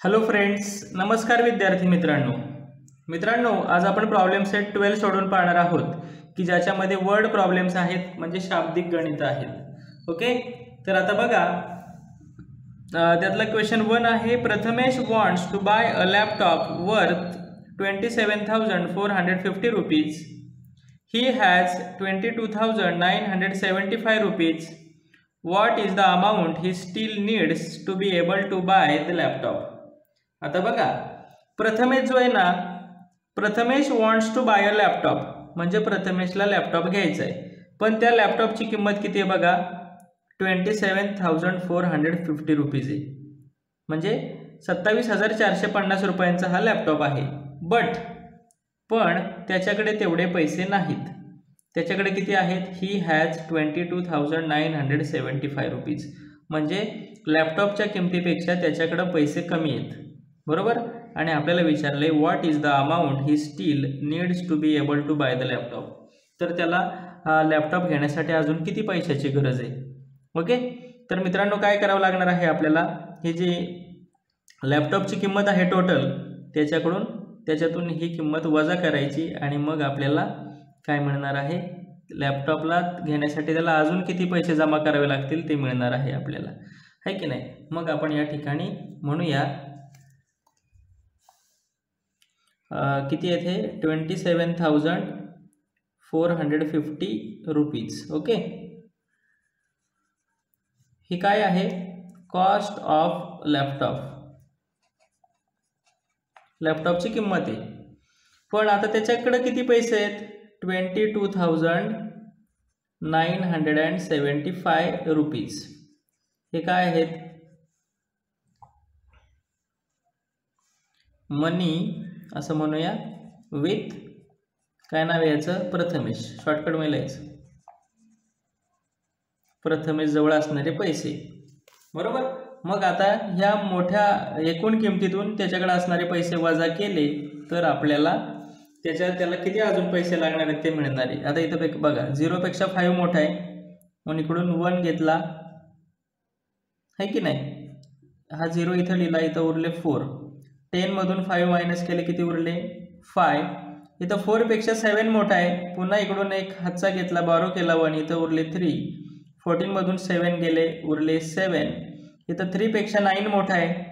Hello friends नमस्कार विद्यार्थी मित्रांनो. मित्रांनो आज आपण प्रॉब्लेम सेट ट्वेल्व सोडून पाहणार आहोत की ज्याच्यामध्ये वर्ड प्रॉब्लेम्स आहेत म्हणजे शाब्दिक गणित आहेत. ओके तर आता बघा त्यातला क्वेश्चन वन आहे Prathamesh wants to buy a laptop worth twenty seven thousand four hundred fifty rupees he has twenty two thousand nine hundred seventy five rupees what is the amount he still needs to be able to buy the laptop आता बघा प्रथमेश जो आहे ना Prathamesh wants to buy a laptop म्हणजे प्रथमेशला laptop घ्यायचा आहे. पण त्या लॅपटॉपची किंमत किती आहे बघा? Twenty seven thousand four hundred fifty rupees आहे. म्हणजे सत्तावीस हजार चारशे पन्नास रुपयांचा हा लॅपटॉप आहे. बट पण त्याच्याकडे तेवढे पैसे नाहीत. त्याच्याकडे किती आहेत? He has twenty two thousand nine hundred seventy five rupees म्हणजे लॅपटॉपच्या किमतीपेक्षा त्याच्याकडं पैसे कमी आहेत. बरोबर? आणि आपल्याला विचारलं आहे what is the amount he still needs to be able to buy the laptop तर त्याला लॅपटॉप घेण्यासाठी अजून किती पैशाची गरज आहे? ओके? तर मित्रांनो काय करावं लागणार आहे आपल्याला? हे जे लॅपटॉपची किंमत आहे टोटल त्याच्याकडून त्याच्यातून ही किंमत वजा करायची आणि मग आपल्याला काय मिळणार आहे? लॅपटॉपला घेण्यासाठी त्याला अजून किती पैसे जमा करावे लागतील ते मिळणार आहे आपल्याला. आहे की नाही? मग आपण या ठिकाणी म्हणूया अं, किती येते twenty seven thousand four hundred fifty rupees okay ही काय आहे? कॉस्ट ऑफ लॅपटॉप लॅपटॉपची किंमत आहे. पण आता त्याच्याकडे किती पैसे आहेत? Twenty two thousand nine hundred and seventy five rupees हे काय आहेत? मनी असं म्हणूया. विथ काय नाव आहे याचं? प्रथमेश. शॉर्टकटमध्ये प्रथमेश जवळ असणारे पैसे. बरोबर? मग आता ह्या मोठ्या एकूण किमतीतून त्याच्याकडे असणारे पैसे वजा केले तर आपल्याला त्याच्या त्याला किती अजून पैसे लागणार आहेत ते मिळणार आहे. आता इथं पेक- बघा. झिरोपेक्षा फाईव्ह मोठा आहे. म्हणून इकडून वन घेतला. आहे की नाही? हा झिरो इथं लिहिला इथं उरले फोर टेनमधून फाईव्ह मायनस केले किती उरले? फाय. इथं फोरपेक्षा सेवन मोठा आहे. पुन्हा इकडून एक हातचा घेतला बारो केला वन. इथं उरले थ्री. फोर्टीनमधून सेवन गेले उरले सेवन इथं थ्रीपेक्षा नाईन मोठा आहे.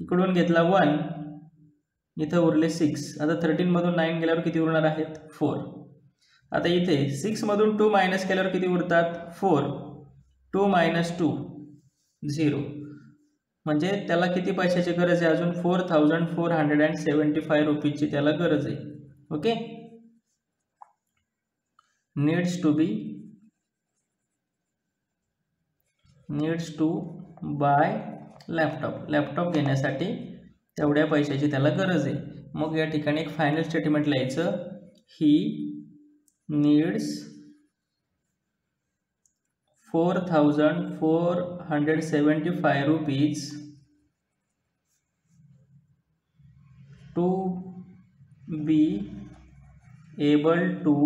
इकडून घेतला वन. इथं उरले सिक्स. आता थर्टीनमधून नाईन गेल्यावर किती उरणार आहेत? फोर. आता इथे सिक्समधून टू मायनस केल्यावर किती उरतात? Four. Two minus two. Zero. म्हणजे त्याला किती पैशाची गरज आहे? अजून four thousand four hundred and seventy five रुपीजची त्याला गरज आहे. Okay? Needs to be needs to buy laptop laptop घेण्यासाठी तेवढ्या पैशाची त्याला गरज आहे. मग या ठिकाणी एक फायनल स्टेटमेंट लिहायचं. He needs four thousand four hundred seventy five rupees to be able to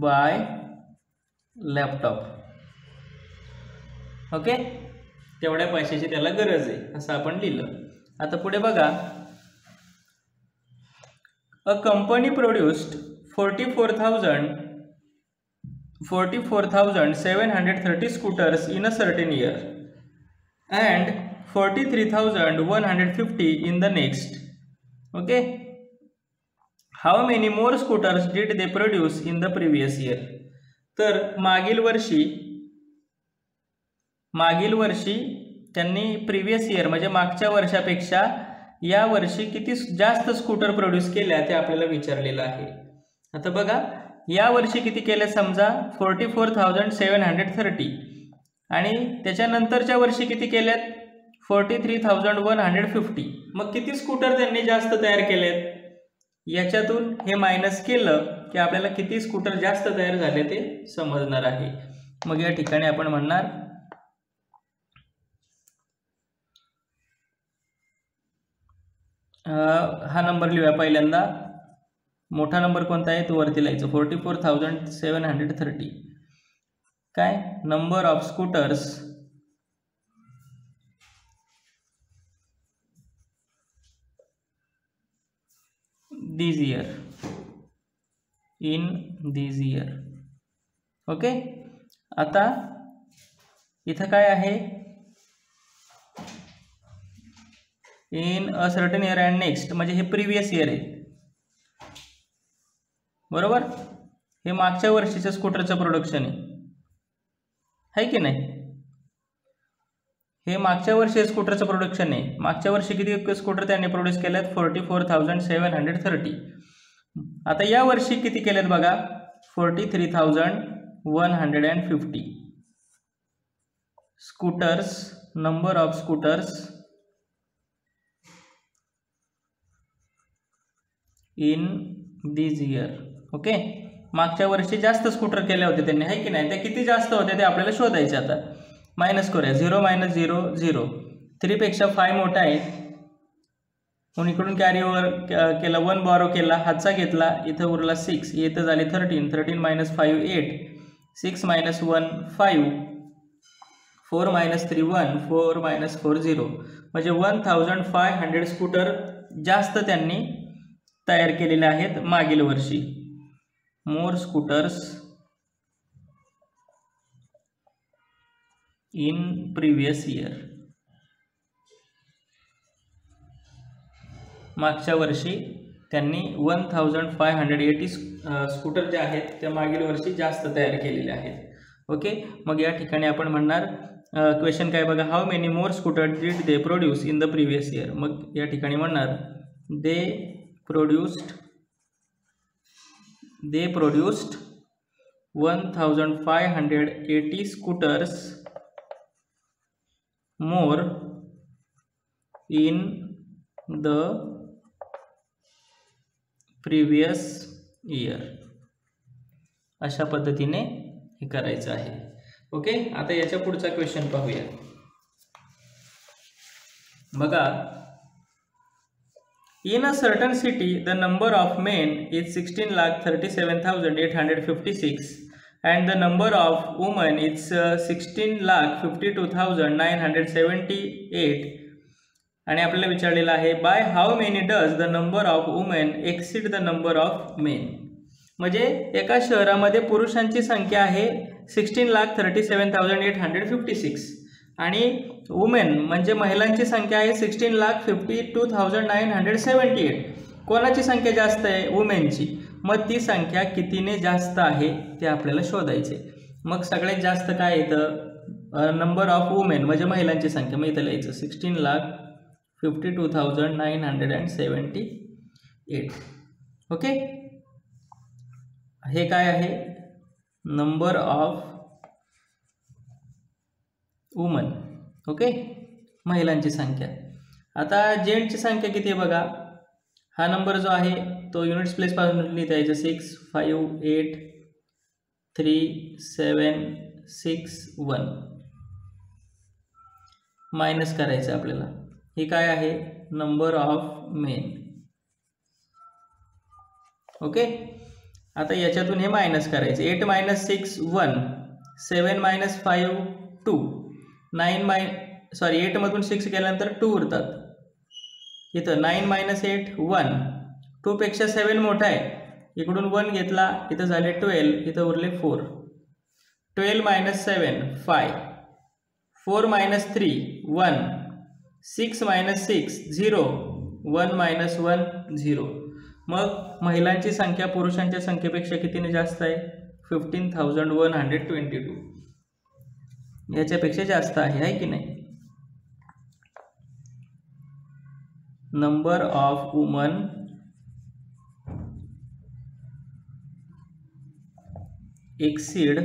buy laptop. Okay? तेवढ्या पैशाची त्याला गरज आहे असं आपण लिहिलं. आता पुढे बघा. A company produced forty four thousand 44,730 scooters in a certain year and 43,150 in the next. Okay. How many more scooters did they produce in the previous year? तर मागील वर्षी मागील वर्षी त्यांनी प्रिव्हियस इयर म्हणजे मागच्या वर्षापेक्षा या वर्षी किती जास्त स्कूटर प्रोड्यूस केल्या ते आपल्याला विचारलेलं आहे आता बघा या वर्षी किती केले समजा? Forty four thousand seven hundred thirty आणि त्याच्यानंतरच्या वर्षी किती केल्यात forty three thousand one hundred fifty मग किती स्कूटर त्यांनी जास्त तयार केलेत? याच्यातून हे मायनस केलं की आपल्याला किती स्कूटर जास्त तयार झाले ते समजणार आहे. मग या ठिकाणी आपण म्हणणार हा नंबर लिहूया पहिल्यांदा. मोठा नंबर कोणता आहे? तो वरती लिहायचा. Forty four thousand seven hundred thirty काय? Number of scooters this year in this year okay आता इथं काय आहे? In a certain year and next म्हणजे हे प्रिव्हियस इयर आहे. बरोबर? हे मागच्या वर्षीच्या स्कूटरचं प्रोडक्शन आहे. आहे की नाही? हे मागच्या वर्षी स्कूटरचं प्रोडक्शन आहे. मागच्या वर्षी किती स्कूटर त्यांनी प्रोड्यूस केले आहेत forty four thousand seven hundred thirty आता या वर्षी किती केलेत बघा? Forty three thousand one hundred and fifty scooters number of scooters. In this year okay? मागच्या वर्षी जास्त स्कूटर केले होते त्यांनी आहे की नाही? ते किती जास्त होते ते आपल्याला शोधायचे आता. मायनस करूया. झिरो मायनस झिरो झिरो थ्रीपेक्षा फाय मोठा आहे. म्हणून इकडून कॅरी ओव्हर केला वन बॉरो केला हातचा घेतला इथं उरला सिक्स इथं झाले thirteen thirteen minus five eight six minus one five four minus three one four minus four zero म्हणजे one thousand five hundred scooter जास्त त्यांनी तयार केलेले आहेत मागील वर्षी. More scooters in previous year. मागच्या वर्षी त्यांनी one thousand five hundred eighty scooter जे आहेत त्या मागील वर्षी जास्त तयार केलेले आहेत. ओके? मग या ठिकाणी आपण म्हणणार क्वेश्चन काय बघा? How many more scooter did they produce in the previous year मग या ठिकाणी म्हणणार they produced they produced 1580 scooters more in the previous year अशा पद्धतीने हे करायचं आहे ओके आता याच्या पुढचा क्वेश्चन पाहूया बघा In a certain city, the number of men is 16,37,856 and the number of women is uh, 16,52,978 आणि आपल्याला विचारलेलं आहे by how many does the number of women exceed the number of men म्हणजे एका शहरामध्ये पुरुषांची संख्या आहे sixteen lakh thirty seven thousand eight hundred fifty six आणि वुमेन म्हणजे महिलांची संख्या आहे sixteen lakh fifty two thousand nine hundred seventy eight कोणाची संख्या जास्त आहे? वुमेनची मग ती संख्या कितीने जास्त आहे ते आपल्याला शोधायचे. मग सगळ्यात जास्त काय येतं? नंबर ऑफ वुमेन म्हणजे महिलांची संख्या. मग इथं लिहायचं sixteen lakh fifty two thousand nine hundred and seventy eight okay हे काय आहे? नंबर ऑफ वुमन ओके महिलांची संख्या. आता जेंटची संख्या किती आहे बघा? हा नंबर जो आहे तो युनिट्स प्लेसपासून लिहिता यायचं. Six five eight three seven six one minus करायचं आपल्याला. हे काय आहे? नंबर ऑफ मेन ओके आता याच्यातून हे मायनस करायचे. Eight minus six one seven minus five two nine my sorry एटमधून six गेल्यानंतर टू उरतात. इथं नाईन मायनस एट वन. टूपेक्षा सेवन मोठा आहे. इकडून वन घेतला इथं झाले ट्वेल्व इथं उरले four. Twelve minus seven five. Four minus three one. Six minus six zero. One minus one zero. मग महिलांची संख्या पुरुषांच्या संख्येपेक्षा कितीने जास्त आहे? Fifteen thousand one hundred twenty two. याच्यापेक्षा जास्त आहे आहे की नाही? Number of woman exceed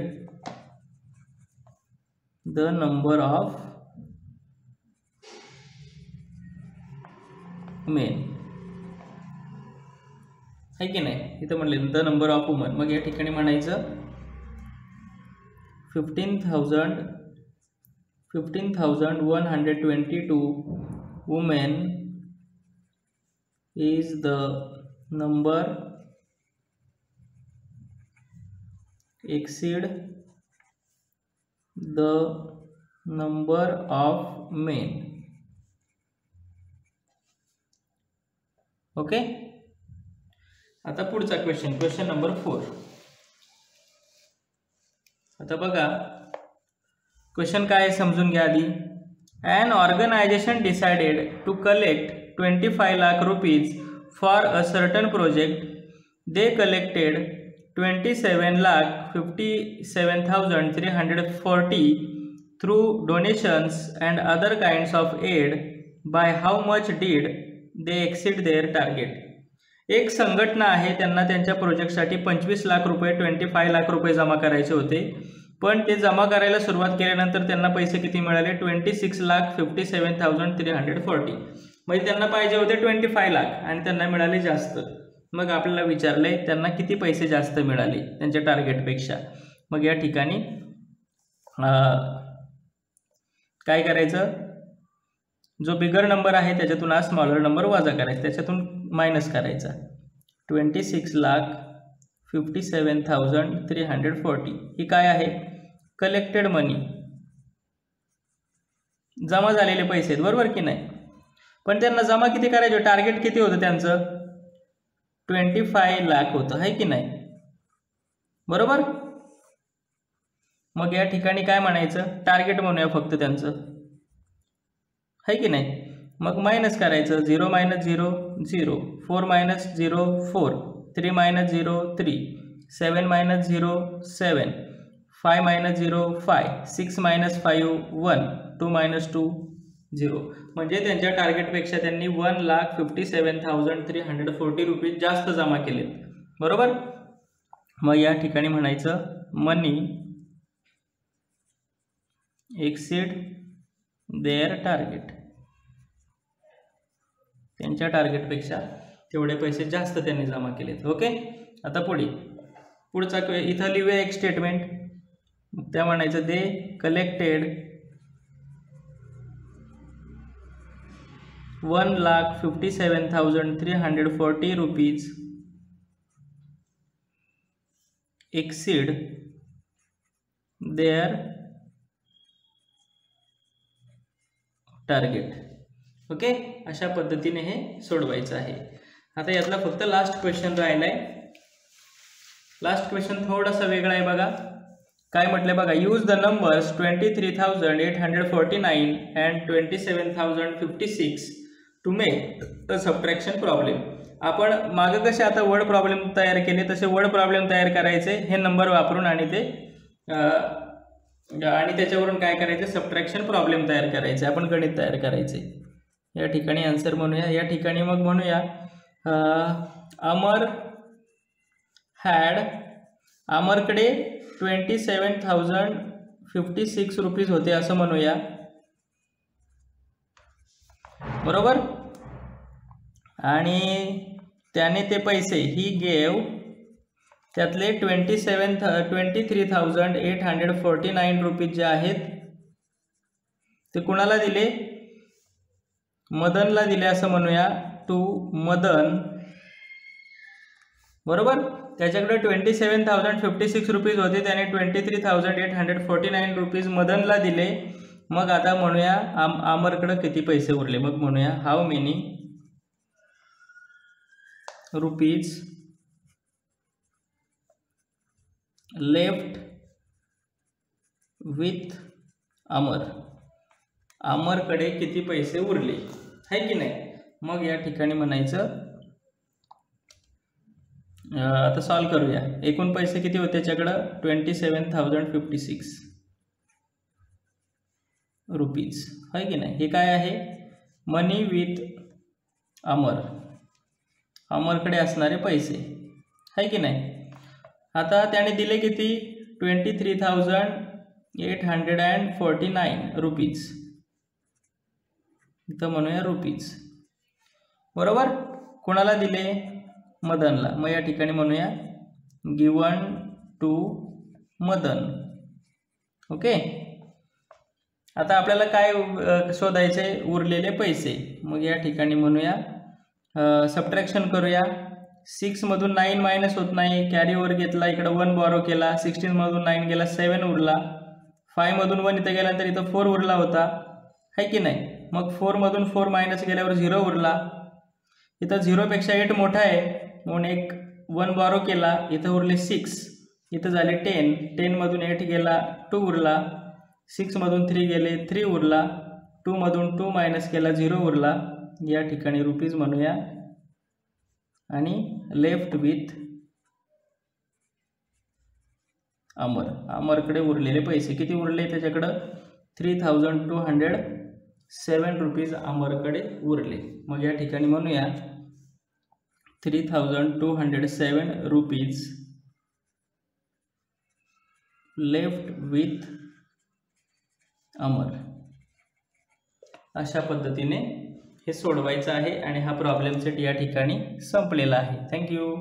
the number of men आहे की नाही? इथं म्हणले द नंबर ऑफ वुमन मग या ठिकाणी म्हणायचं fifteen thousand fifteen thousand one hundred twenty two women is the number exceed the number of men okay आता पुढचा क्वेश्चन क्वेश्चन नंबर फोर आता बघा क्वेश्चन काय आहे समजून घ्या आधी. An organisation decided to collect twenty five lakh rupees for a certain project they collected twenty seven lakh fifty seven thousand three hundred forty through donations and other kinds of aid by how much did they exceed their target एक संघटना आहे त्यांना त्यांच्या प्रोजेक्टसाठी पंचवीस लाख रुपये twenty five lakh रुपये जमा करायचे होते. पण ते जमा करायला सुरुवात केल्यानंतर त्यांना पैसे किती मिळाले? Twenty six lakh fifty seven thousand three hundred forty म्हणजे त्यांना पाहिजे होते ट्वेंटी फाय लाख आणि त्यांना मिळाले जास्त. मग आपल्याला विचारले त्यांना किती पैसे जास्त मिळाले त्यांच्या टार्गेटपेक्षा मग या ठिकाणी काय करायचं? जो बिगर नंबर आहे त्याच्यातून हा स्मॉलर नंबर वजा करायचा. त्याच्यातून मायनस करायचा. Twenty six lakh fifty seven thousand three hundred forty ही काय आहे? कलेक्टेड मनी जमा झालेले पैसे आहेत बरोबर की नाही? पण त्यांना जमा किती करायचे? टार्गेट किती होतं त्यांचं? ट्वेंटी फाय लाख होतं आहे की नाही? बरोबर? मग या ठिकाणी काय म्हणायचं? टार्गेट म्हणूया फक्त त्यांचं. आहे की नाही? मग मायनस करायचं zero minus zero zero four minus zero four three minus zero three seven minus zero seven five minus zero five six minus five one two minus two zero. म्हणजे त्यांच्या टार्गेटपेक्षा त्यांनी one lakh fifty seven thousand three hundred forty rupees जास्त जमा केलेत. बरोबर? मग या ठिकाणी म्हणायचं मनी एक्सिड देअर टार्गेट त्यांच्या टार्गेटपेक्षा तेवढे पैसे जास्त त्यांनी जमा केलेत. ओके आता पुढे. पुढचा इथं लिहूया एक स्टेटमेंट त्या म्हणायचं they collected one lakh fifty seven thousand three hundred forty rupees exceed their target okay अशा पद्धतीने हे सोडवायचं आहे. आता यातला फक्त लास्ट क्वेश्चन राहिला आहे लास्ट क्वेश्चन थोडासा वेगळा आहे बघा. काय म्हटलं बघा? Use the numbers twenty three thousand eight hundred forty nine and twenty seven thousand fifty six to make the subtraction problem आपण मागं कसे आता वर्ड प्रॉब्लेम तयार केले तसे वर्ड प्रॉब्लेम तयार करायचे हे नंबर वापरून आणि ते आणि त्याच्यावरून काय करायचं? सबट्रॅक्शन प्रॉब्लेम तयार करायचे. आपण गणित तयार करायचे. या ठिकाणी आन्सर म्हणूया. या ठिकाणी मग म्हणूया. Amar had अमरकडे twenty seven thousand fifty six rupees होते असं म्हणूया. बरोबर? आणि त्याने ते पैसे ही गेव त्यातले ट्वेंटी सेवन थ twenty three thousand eight hundred forty nine rupees जे आहेत ते कुणाला दिले? मदनला दिले असं म्हणूया. टू मदन. बरोबर? त्याच्याकडे twenty seven thousand fifty six rupees होते. त्याने twenty three thousand eight hundred forty nine rupees मदनला दिले. मग आता म्हणूया आम आमरकडं किती पैसे उरले? मग म्हणूया how many rupees left with Amar अमरकडे किती पैसे उरले? आहे की नाही? मग या ठिकाणी म्हणायचं आता सॉल्व करूया. एकूण पैसे किती होते त्याच्याकडं twenty seven thousand fifty six rupees आहे की नाही? हे काय आहे? मनी विथ अमर अमरकडे असणारे पैसे. आहे की नाही? आता त्याने दिले किती? Twenty three thousand eight hundred and forty nine rupees इथं म्हणूया रुपीज बरोबर? कोणाला दिले? मदनला. मग या ठिकाणी म्हणूया गिवन टू मदन. ओके? आता आपल्याला काय शोधायचे? उरलेले पैसे. मग या ठिकाणी म्हणूया सबट्रॅक्शन करूया. सिक्समधून नाईन मायनस होत नाही. कॅरी घेतला इकडं वन बॉरो केला. सिक्स्टीनमधून नाईन गेला सेवन उरला. फायमधून वन इथं गेल्यानंतर इथं फोर उरला होता. है की नाही? मग फोरमधून फोर मायनस गेल्यावर झिरो उरला. इथं झिरोपेक्षा एट मोठा आहे. म्हणून एक वन बॉरो केला. इथं उरले सिक्स इथं झाले टेन टेनमधून एट गेला टू उरला. सिक्समधून थ्री गेले थ्री उरला. टूमधून टू मायनस केला झिरो उरला. या ठिकाणी रुपीज म्हणूया. आणि लेफ्ट विथ अमर. अमरकडे उरलेले पैसे. किती उरले त्याच्याकडं? Three thousand two hundred seven rupees अमरकडे उरले. मग या ठिकाणी म्हणूया three thousand two hundred seven rupees left with Amar. अशा पद्धतीने हे सोडवायचं आहे आणि हा प्रॉब्लेम सेट या ठिकाणी संपलेला आहे. थँक्यू